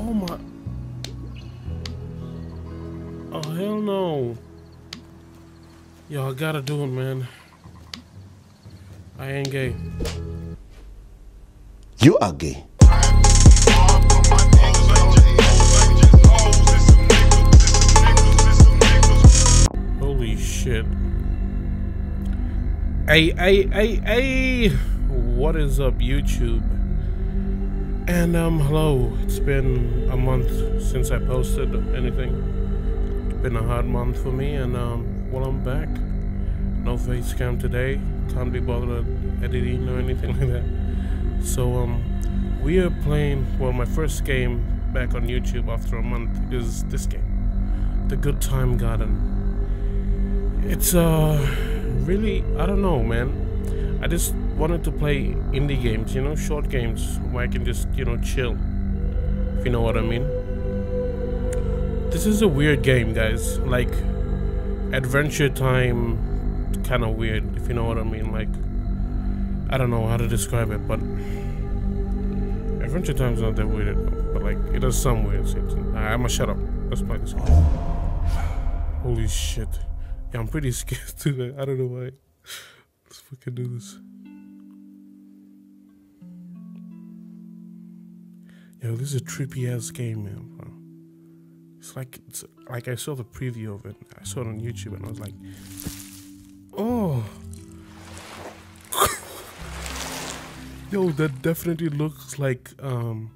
Oh my. Oh, hell no. Yo, I gotta do it, man. I ain't gay. You are gay. Holy shit. Hey, hey, hey, hey! What is up, YouTube? And, um, hello. It's been a month since I posted anything. It's been a hard month for me, and, um, well, I'm back. No face cam today. Can't be bothered editing or anything like that. So, um, we are playing, well, my first game back on YouTube after a month is this game The Good Time Garden. It's uh really I don't know, man. I just wanted to play indie games, you know, short games where I can just, you know, chill. If you know what I mean. This is a weird game, guys. Like Adventure Time kind of weird, if you know what I mean. Like I don't know how to describe it, but Adventure Time's not that weird, but like it does some weird things. Alright, I'ma shut up. Let's play this game. Holy shit. Yeah, I'm pretty scared too. I don't know why. Let's fucking do this. Yo, this is a trippy ass game, man. Bro. It's like it's like I saw the preview of it. I saw it on YouTube and I was like, oh. Yo, that definitely looks like um.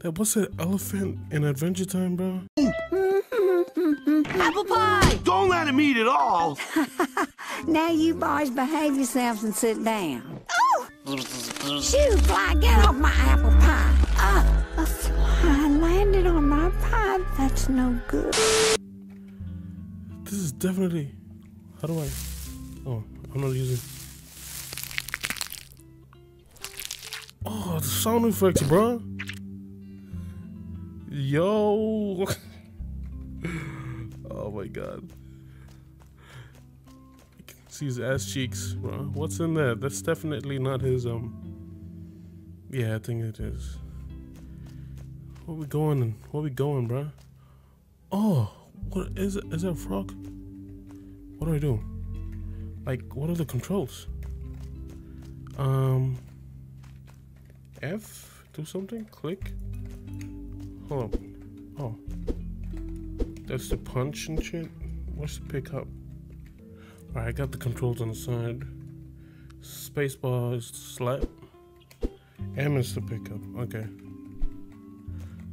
That what's that elephant in Adventure Time, bro? Apple pie! Don't let him eat it all. Now you boys behave yourselves and sit down. Oh! Shoo, fly, get off my apple No good. This is definitely. How do I? Oh, I'm not using. Oh, the sound effects, bro. Yo. oh my god. You can see his ass cheeks, bro. What's in there? That's definitely not his, um. Yeah, I think it is. Where we going? And where we going, bro? Oh, what is it? Is that a frog? What do I do? Like, what are the controls? Um, F, do something, click. Hold up. Oh, that's the punch and shit. What's the pickup? Alright, I got the controls on the side. Spacebar is slap. M is the pickup. Okay.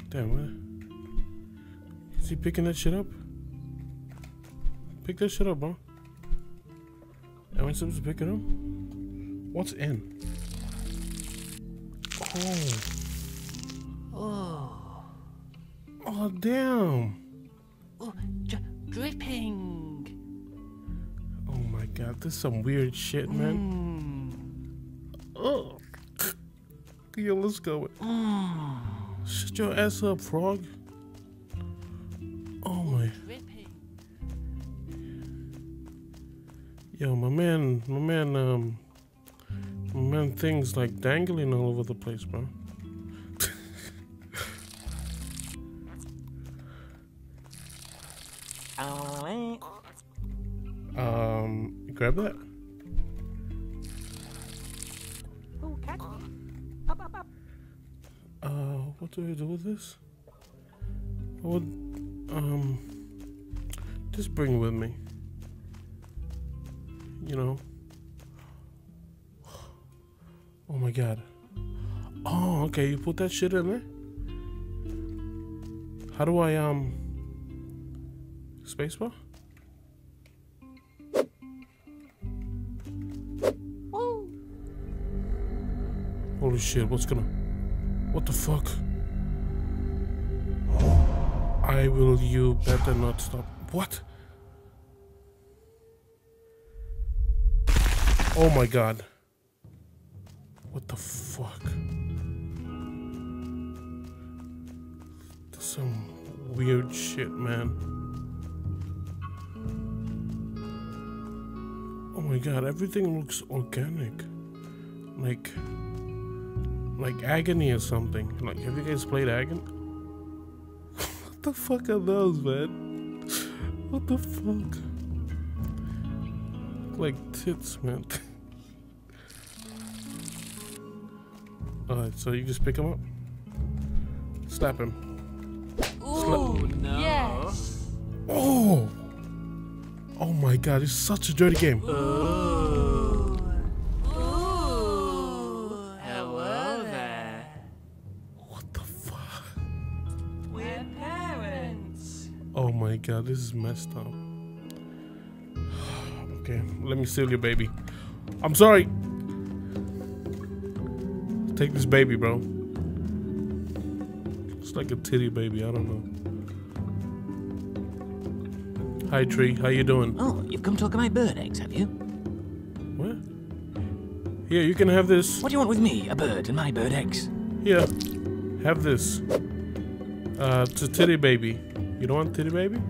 Damn, what? Is he picking that shit up? Pick that shit up, bro. Am I supposed to pick it up? What's in? Oh. Oh, Oh, damn. Oh, dri- dripping. Oh my god, this is some weird shit, man. Oh. Yo, let's go. Mm. Shut your ass up, frog. Yo, my man, my man, um, my man, things like dangling all over the place, bro. Um, grab that. Uh, what do I do with this? I would, um, just bring it with me. You know. Oh my god. Oh, okay. You put that shit in there. How do I um? Spacebar. Holy shit! What's gonna? What the fuck? I will. You better not stop. What? Oh my god. What the fuck? Some weird shit, man. Oh my god, everything looks organic. Like like Agony or something. Like have you guys played Agony? What the fuck are those, man? What the fuck? Like tits, man. Alright, so you just pick him up, slap him. Ooh, yes. Oh! Oh my god, it's such a dirty game. Ooh, hello there. What the fuck? We're parents. Oh my god, this is messed up. Okay, let me steal your baby. I'm sorry. Take this baby, bro. It's like a titty baby, I don't know. Hi Tree, how you doing? Oh, you've come to look at my bird eggs, have you? What? Here, you can have this. What do you want with me? A bird and my bird eggs? Here, have this. Uh, it's a titty baby. You don't want titty baby?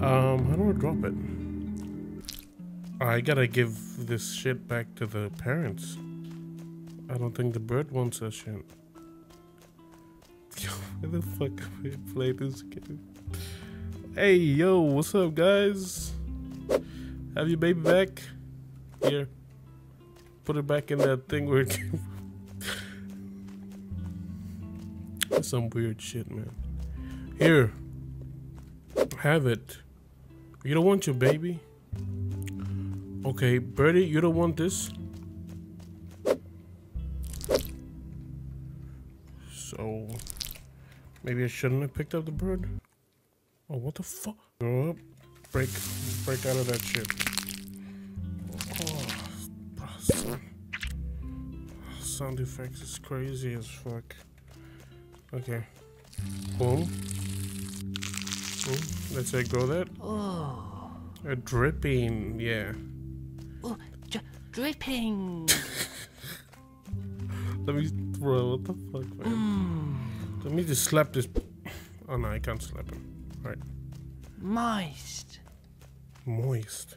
Um, how do I drop it? I gotta give this shit back to the parents. I don't think the bird wants that shit. Yo, where the fuck I play this game? Hey, yo, what's up, guys? Have your baby back? Here. Put it back in that thing where it came from. Some weird shit, man. Here. Have it. You don't want your baby? Okay, Birdie, you don't want this? So, maybe I shouldn't have picked up the bird? Oh, what the fuck? Grow up. Break, break out of that shit. Oh, son. Sound effects is crazy as fuck. Okay. Boom. Let's say go that. Oh, A dripping, yeah. oh j- dripping. Let me, bro, what the fuck, man? Hmm. Let me just slap this. Oh no, I can't slap him. Alright. Moist. Moist.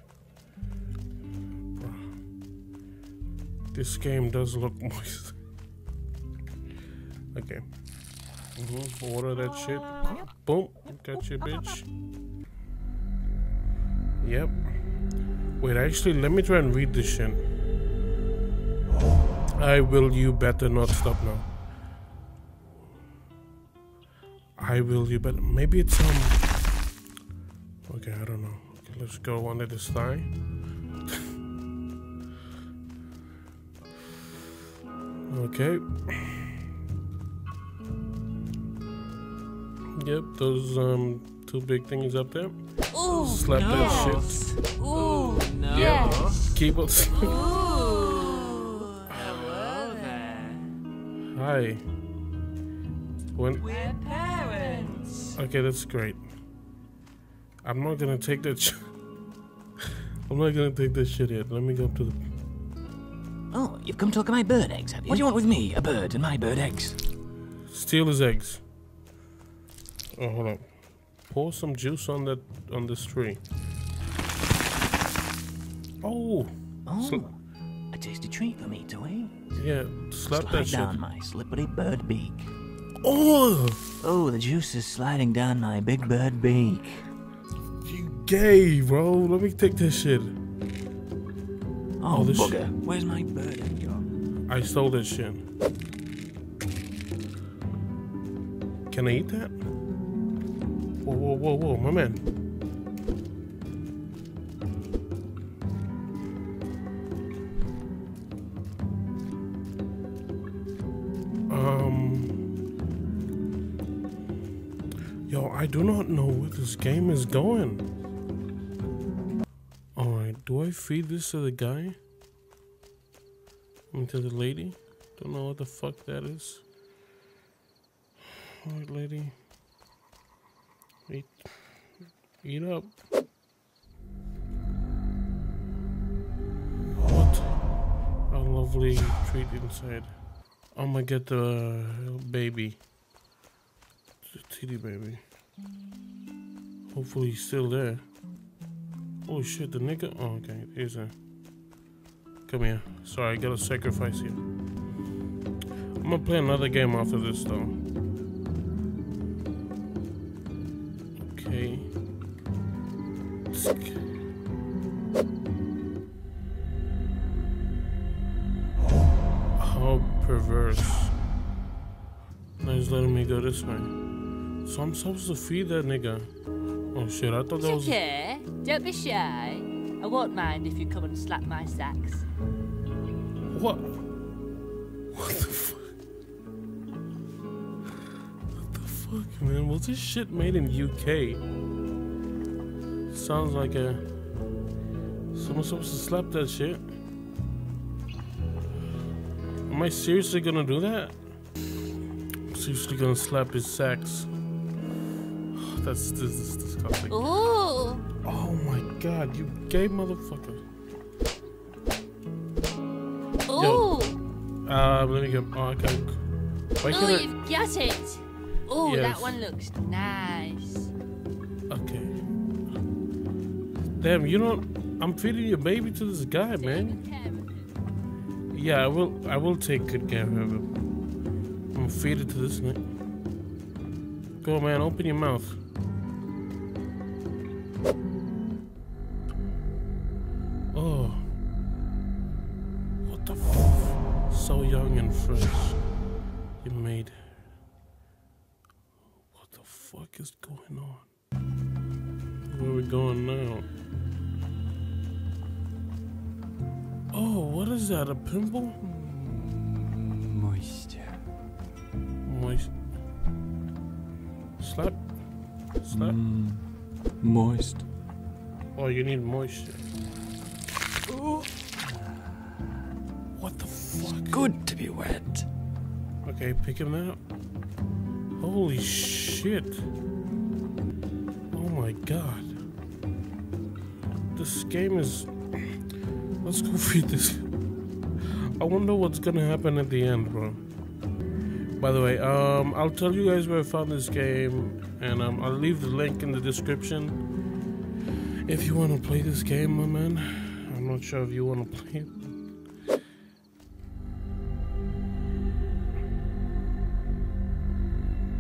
Bro. This game does look moist. okay. Mm-hmm. Water that shit. Boom. Got you, bitch. Yep. Wait, actually, let me try and read this shit. I will you better not stop now. I will you better. Maybe it's um. Okay, I don't know. Okay, let's go under this thigh. okay. Yep, those um two big things up there. Ooh, Slap no. that shit. Ooh, no. Yeah. Keep it. Ooh, hello there. Hi. When We're parents. Okay, that's great. I'm not gonna take that. Sh- I'm not gonna take this shit yet. Let me go up to the. Oh, you've come to look at my bird eggs, have you? What do you want with me? A bird and my bird eggs? Steal his eggs. Oh, hold on. Pour some juice on that on this tree. Oh, Oh, a tasty treat for me to eat. yeah. Slap Slide that shit. down my slippery bird beak. Oh, Oh, the juice is sliding down my big bird beak. you gay, bro. Let me take this shit. Oh, this bugger. Where's my bird? I stole this shit. Can I eat that? Whoa, whoa, whoa, whoa, my man. Um. Yo, I do not know where this game is going. Alright, do I feed this to the guy? I mean, to the lady? Don't know what the fuck that is. Alright, lady. Eat. Eat up. What? A lovely treat inside. Oh I'm gonna get the baby. The titty baby. Hopefully he's still there. Oh shit, the nigga. Oh, okay. Here's a. Come here. Sorry, I gotta sacrifice you. I'm gonna play another game after this though. okay. How perverse. Now he's letting me go this way. So I'm supposed to feed that nigga. Oh shit, I thought that was... okay. Don't be shy. I won't mind if you come and slap my sacks. What? What the fuck? Fuck, man? Was this shit made in UK? Sounds like a. Someone's supposed to slap that shit. Am I seriously gonna do that? I'm seriously gonna slap his sacks. That's this is disgusting. Ooh! Oh my god, you gay motherfucker. Ooh! Uh, let me get. Oh, I can. Why Ooh, can't I? you've got it! Ooh, Yes. that one looks nice. Okay. Damn, you don't. I'm feeding your baby to this guy, man. Yeah, I will. I will take good care of him. I'm gonna feed it to this nigga. Go, man. Open your mouth. Oh. What the f? So young and fresh. You made. Going now? Oh, what is that? A pimple? Moisture. Moist. Slap. Slap. Mm, moist. Oh, you need moisture. Ooh. What the fuck? Good to be wet. Okay, pick him out. Holy shit. Oh my god. This game is. Let's go feed this. I wonder what's gonna happen at the end, bro. By the way, um, I'll tell you guys where I found this game, and um, I'll leave the link in the description. If you want to play this game, my man, I'm not sure if you want to play it.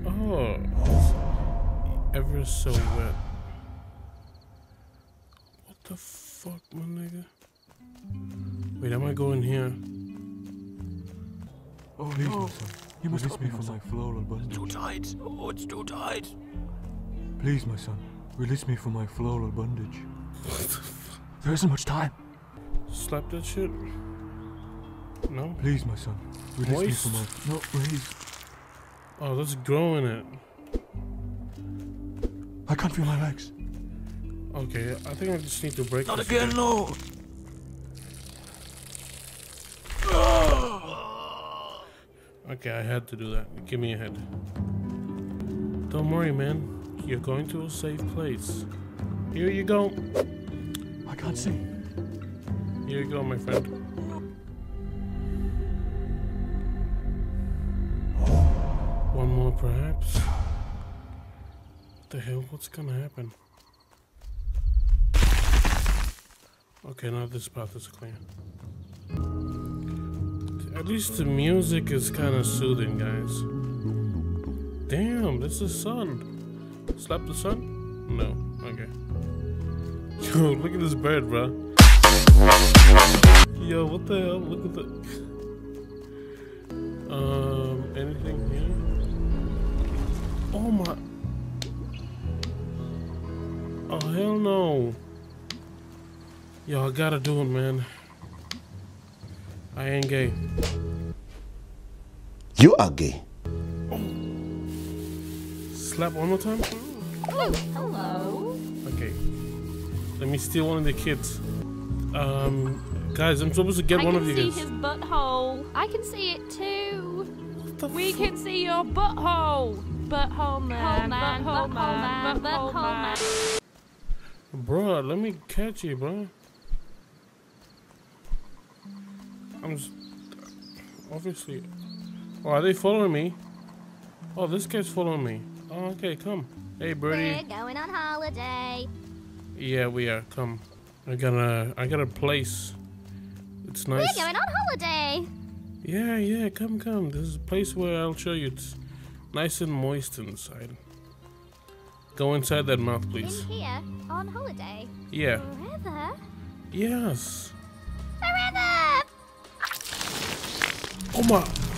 Oh, ever so wet. What the fuck, my nigga? Wait, am I going here? Oh, please, my son. You must release me from my floral bondage. Too tight. Oh, it's too tight. Please, my son. Release me from my floral bondage. There isn't much time. Slap that shit? No? Please, my son. Release me from my. No, please. Oh, that's growing it. I can't feel my legs. Okay, I think I just need to break Not this again, no. Okay, I had to do that. Give me a head. Don't worry, man. You're going to a safe place. Here you go. I can't see. Here you go, my friend. One more, perhaps. What the hell? What's gonna happen? Okay, now this path is clear. At least the music is kind of soothing, guys. Damn, this is sun. Slap the sun? No. Okay. Yo, look at this bird, bro. Yo, what the hell? Look at the. Um, anything here? Oh my. Oh hell no. Yo, I gotta do it, man. I ain't gay. You are gay. Slap one more time? Oh, hello. Okay. Let me steal one of the kids. Um, guys, I'm supposed to get I one of you guys. I can see his butthole. I can see it too. What the We can see your butthole. Butthole man, man, butthole butthole man, man, butthole butthole man. Bro, let me catch you, bro. I'm just, obviously. Oh, are they following me? Oh, this guy's following me. Oh, okay, come. Hey, birdie. going on holiday. Yeah, we are. Come. I got a, I got a place. It's nice. We're going on holiday. Yeah, yeah. Come, come. This is a place where I'll show you. It's nice and moist inside. Go inside that mouth, please. here on holiday. Yeah. Forever. Yes. Forever. Oh